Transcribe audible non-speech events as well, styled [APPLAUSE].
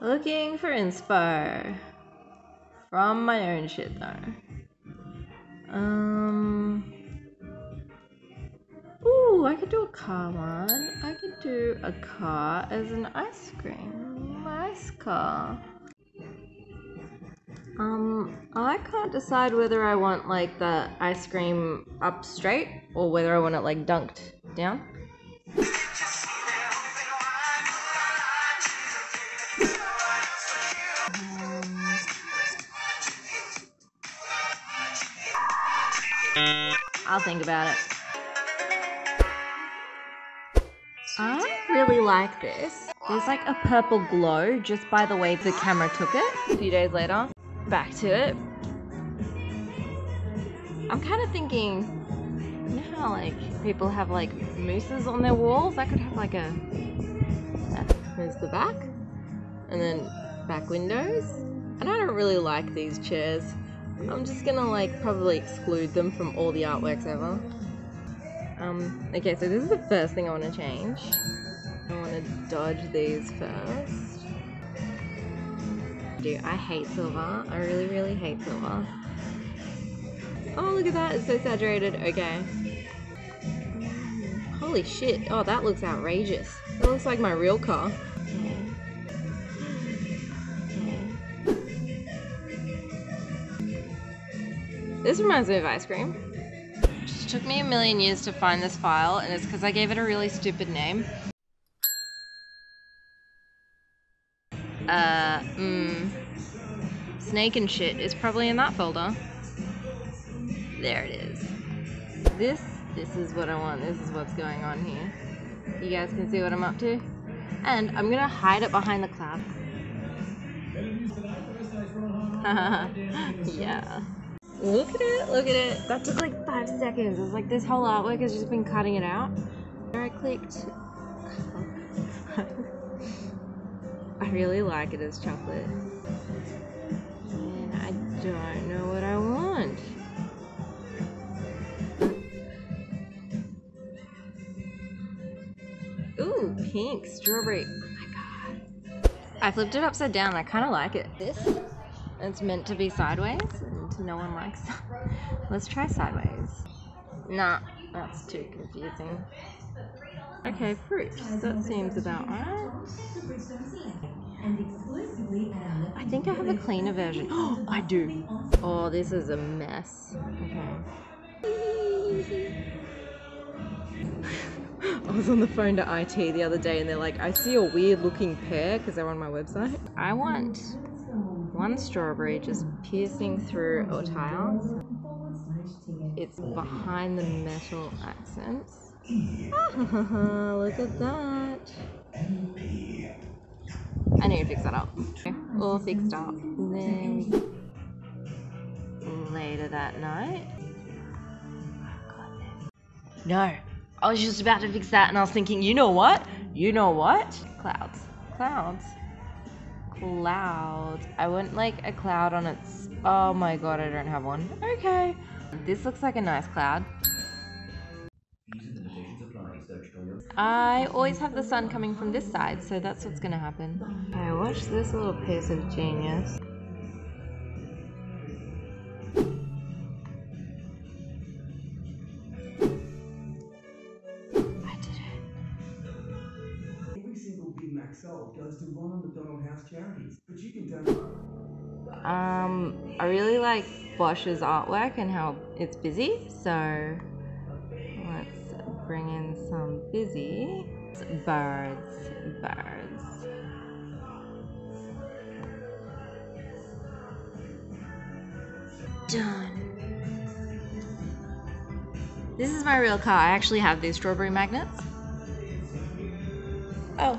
Looking for inspire From my own shit though. Um. Ooh, I could do a car one. I could do a car as an ice cream. Ice car. Um, I can't decide whether I want like the ice cream up straight or whether I want it like dunked down. Um, I'll think about it. I really like this. There's like a purple glow just by the way the camera took it. A few days later, back to it. I'm kind of thinking, you know how like people have like mooses on their walls? I could have like a, there's the back, and then back windows. And I don't really like these chairs. I'm just gonna like probably exclude them from all the artworks ever. Um, okay, so this is the first thing I want to change. I want to dodge these first. Dude, I hate silver. I really, really hate silver. Oh, look at that. It's so saturated. Okay. Holy shit. Oh, that looks outrageous. That looks like my real car. This reminds me of ice cream. It took me a million years to find this file, and it's because I gave it a really stupid name. Uh, mm, snake and shit is probably in that folder. There it is. This, this is what I want. This is what's going on here. You guys can see what I'm up to. And I'm gonna hide it behind the cloud. [LAUGHS] yeah. Look at it, look at it. That took like five seconds. It's like this whole artwork has just been cutting it out. I clicked. [LAUGHS] I really like it as chocolate. And I don't know what I want. Ooh, pink strawberry. Oh my god. I flipped it upside down. I kind of like it. This, it's meant to be sideways, and no one likes that. [LAUGHS] Let's try sideways. Nah, that's too confusing. Okay, fruit. That seems about right. I think I have a cleaner version. Oh, [GASPS] I do. Oh, this is a mess. Okay. [LAUGHS] I was on the phone to IT the other day and they're like, I see a weird looking pear because they're on my website. I want one strawberry just piercing through our tiles. It's behind the metal accents. Ah, [LAUGHS] look at that. I need to fix that up. All fixed up. And then later that night. No, I was just about to fix that and I was thinking, you know what? You know what? Clouds. Clouds. Clouds. I want like a cloud on its. Oh my god, I don't have one. Okay. This looks like a nice cloud. I always have the sun coming from this side, so that's what's gonna happen. Okay, watch this little piece of genius. I did it. Every single Big goes to House Charities, but you can donate. Um, I really like Bosch's artwork and how it's busy, so let's bring in some busy birds, birds. Done. This is my real car. I actually have these strawberry magnets. Oh,